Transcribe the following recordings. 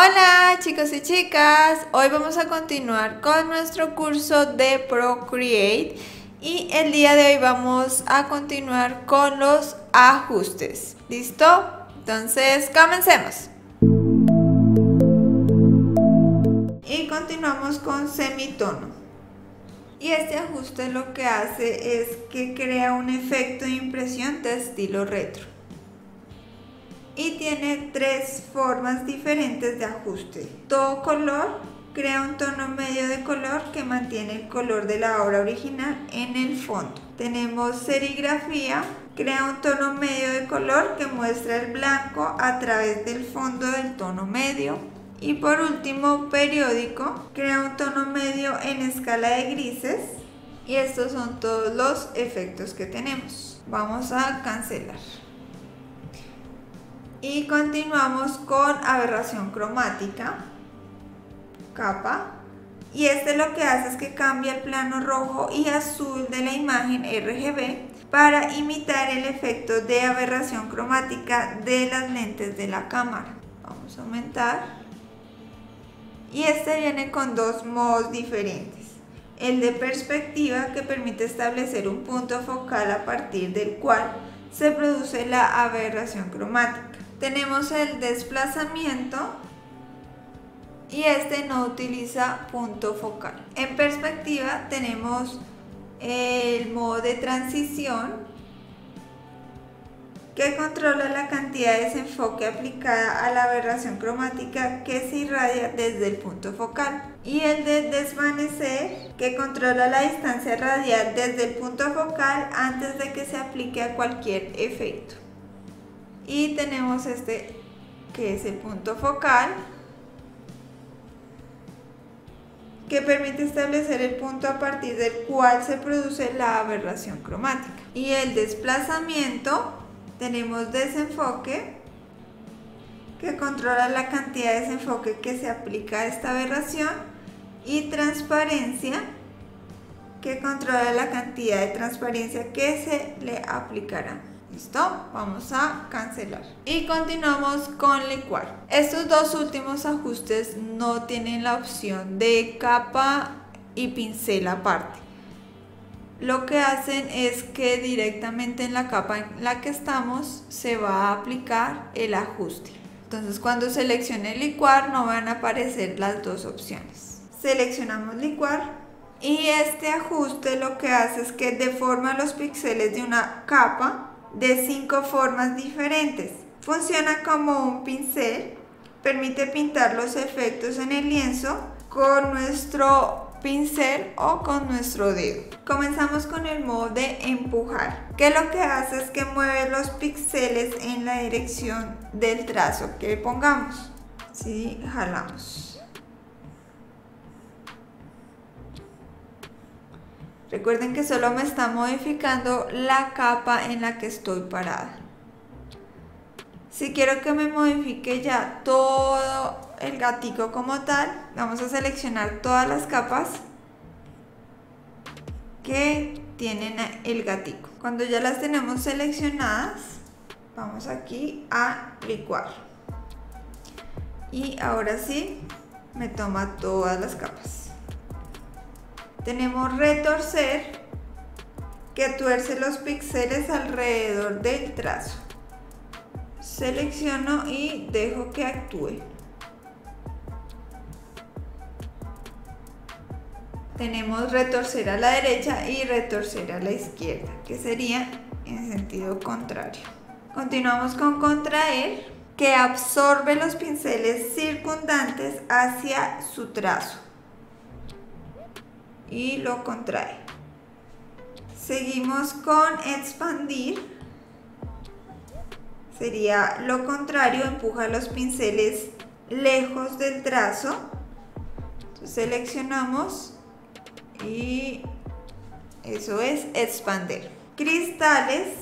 Hola chicos y chicas, hoy vamos a continuar con nuestro curso de Procreate y el día de hoy vamos a continuar con los ajustes. ¿Listo? Entonces comencemos. Y continuamos con semitono. Y este ajuste lo que hace es que crea un efecto de impresión de estilo retro y tiene tres formas diferentes de ajuste. Todo color crea un tono medio de color que mantiene el color de la obra original en el fondo. Tenemos serigrafía, crea un tono medio de color que muestra el blanco a través del fondo del tono medio. Y por último, periódico, crea un tono medio en escala de grises. Y estos son todos los efectos que tenemos. Vamos a cancelar. Y continuamos con aberración cromática, capa. Y este lo que hace es que cambia el plano rojo y azul de la imagen RGB para imitar el efecto de aberración cromática de las lentes de la cámara. Vamos a aumentar. Y este viene con dos modos diferentes. El de perspectiva que permite establecer un punto focal a partir del cual se produce la aberración cromática tenemos el desplazamiento y este no utiliza punto focal. En perspectiva tenemos el modo de transición que controla la cantidad de desenfoque aplicada a la aberración cromática que se irradia desde el punto focal. Y el de desvanecer que controla la distancia radial desde el punto focal antes de que se aplique a cualquier efecto y tenemos este que es el punto focal que permite establecer el punto a partir del cual se produce la aberración cromática. Y el desplazamiento, tenemos desenfoque, que controla la cantidad de desenfoque que se aplica a esta aberración, y transparencia, que controla la cantidad de transparencia que se le aplicará. ¿Listo? Vamos a cancelar. Y continuamos con licuar. Estos dos últimos ajustes no tienen la opción de capa y pincel aparte. Lo que hacen es que directamente en la capa en la que estamos se va a aplicar el ajuste. Entonces cuando seleccione licuar no van a aparecer las dos opciones. Seleccionamos licuar y este ajuste lo que hace es que deforma los píxeles de una capa de cinco formas diferentes. Funciona como un pincel, permite pintar los efectos en el lienzo con nuestro pincel o con nuestro dedo. Comenzamos con el modo de empujar, que lo que hace es que mueve los píxeles en la dirección del trazo que pongamos. Si jalamos. Recuerden que solo me está modificando la capa en la que estoy parada. Si quiero que me modifique ya todo el gatico como tal, vamos a seleccionar todas las capas que tienen el gatico. Cuando ya las tenemos seleccionadas, vamos aquí a licuar. Y ahora sí, me toma todas las capas. Tenemos retorcer, que tuerce los píxeles alrededor del trazo. Selecciono y dejo que actúe. Tenemos retorcer a la derecha y retorcer a la izquierda, que sería en sentido contrario. Continuamos con contraer, que absorbe los pinceles circundantes hacia su trazo y lo contrae. Seguimos con expandir. Sería lo contrario, empuja los pinceles lejos del trazo. seleccionamos y eso es expander. Cristales,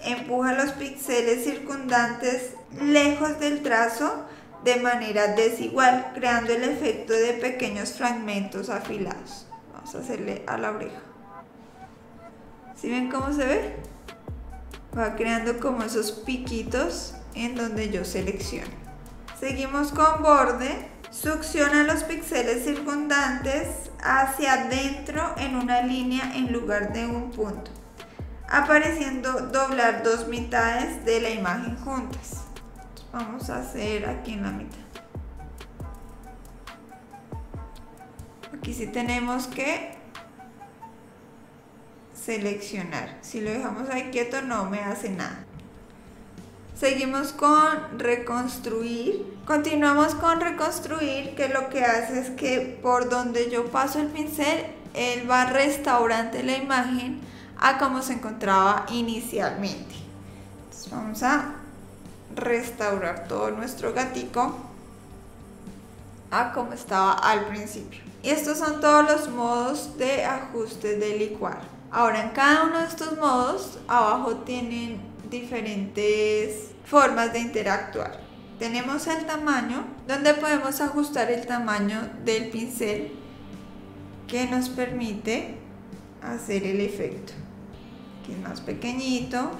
empuja los pinceles circundantes lejos del trazo de manera desigual, creando el efecto de pequeños fragmentos afilados hacerle a la oreja. si ven cómo se ve? Va creando como esos piquitos en donde yo selecciono. Seguimos con borde. Succiona los píxeles circundantes hacia adentro en una línea en lugar de un punto, apareciendo doblar dos mitades de la imagen juntas. Vamos a hacer aquí en la mitad. Aquí sí tenemos que seleccionar. Si lo dejamos ahí quieto no me hace nada. Seguimos con reconstruir. Continuamos con reconstruir, que lo que hace es que por donde yo paso el pincel, él va restaurando la imagen a como se encontraba inicialmente. Vamos a restaurar todo nuestro gatico a como estaba al principio. Y estos son todos los modos de ajuste de licuar. Ahora en cada uno de estos modos abajo tienen diferentes formas de interactuar. Tenemos el tamaño, donde podemos ajustar el tamaño del pincel que nos permite hacer el efecto. Que es más pequeñito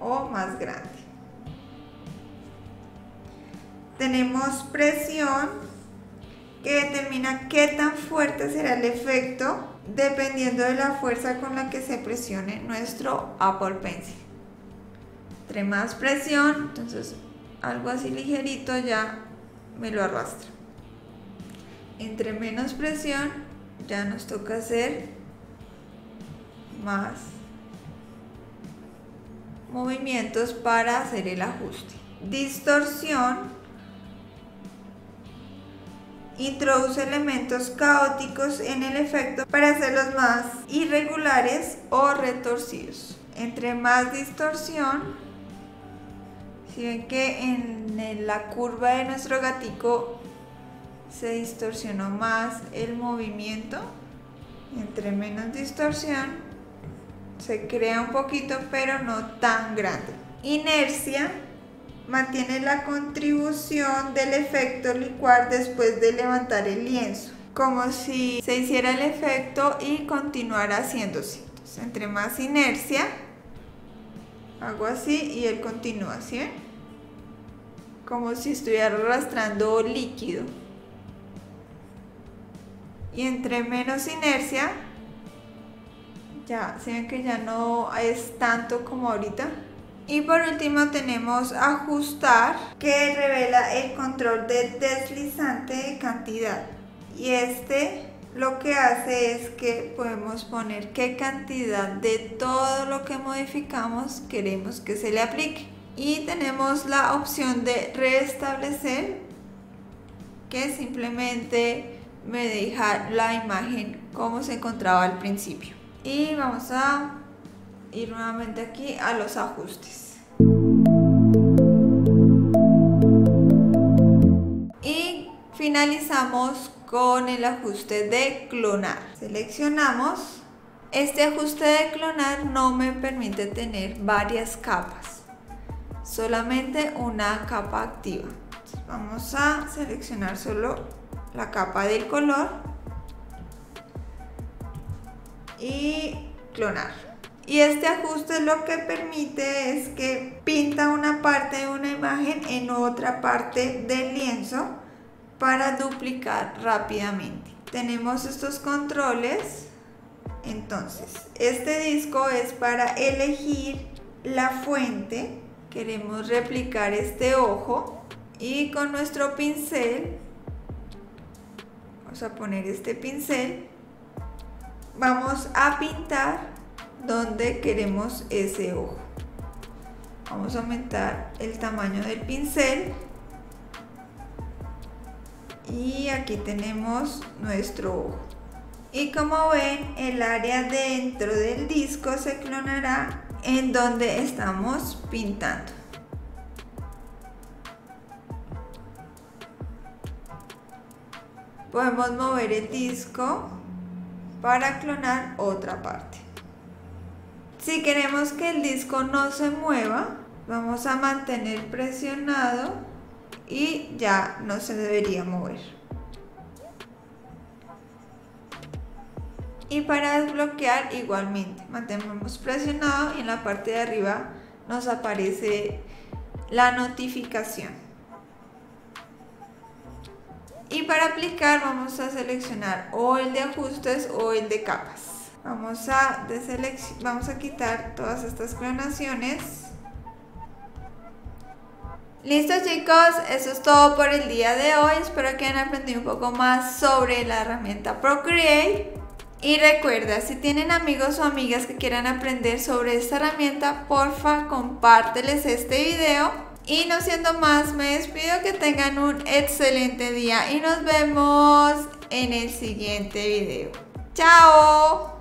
o más grande. Tenemos presión que determina qué tan fuerte será el efecto dependiendo de la fuerza con la que se presione nuestro Apple Pencil entre más presión, entonces algo así ligerito ya me lo arrastra. Entre menos presión, ya nos toca hacer más movimientos para hacer el ajuste. Distorsión introduce elementos caóticos en el efecto para hacerlos más irregulares o retorcidos. Entre más distorsión, si ven que en la curva de nuestro gatico se distorsionó más el movimiento, entre menos distorsión se crea un poquito pero no tan grande. Inercia mantiene la contribución del efecto licuar después de levantar el lienzo, como si se hiciera el efecto y continuara haciéndose. entre más inercia, hago así y él continúa, ¿sí como si estuviera arrastrando líquido. Y entre menos inercia, ya, se ven que ya no es tanto como ahorita. Y por último tenemos ajustar, que revela el control de deslizante de cantidad. Y este lo que hace es que podemos poner qué cantidad de todo lo que modificamos queremos que se le aplique y tenemos la opción de restablecer que simplemente me deja la imagen como se encontraba al principio y vamos a ir nuevamente aquí a los ajustes y finalizamos con el ajuste de clonar seleccionamos este ajuste de clonar no me permite tener varias capas solamente una capa activa. vamos a seleccionar solo la capa del color y clonar. Y este ajuste lo que permite es que pinta una parte de una imagen en otra parte del lienzo para duplicar rápidamente. Tenemos estos controles. Entonces, este disco es para elegir la fuente queremos replicar este ojo y con nuestro pincel vamos a poner este pincel vamos a pintar donde queremos ese ojo vamos a aumentar el tamaño del pincel y aquí tenemos nuestro ojo y como ven el área dentro del disco se clonará en donde estamos pintando. Podemos mover el disco para clonar otra parte. Si queremos que el disco no se mueva, vamos a mantener presionado y ya no se debería mover. y para desbloquear igualmente mantenemos presionado y en la parte de arriba nos aparece la notificación Y para aplicar vamos a seleccionar o el de ajustes o el de capas. Vamos a, vamos a quitar todas estas clonaciones. Listo chicos, eso es todo por el día de hoy. Espero que hayan aprendido un poco más sobre la herramienta Procreate. Y recuerda, si tienen amigos o amigas que quieran aprender sobre esta herramienta, porfa compárteles este video. Y no siendo más, me despido que tengan un excelente día y nos vemos en el siguiente video. ¡Chao!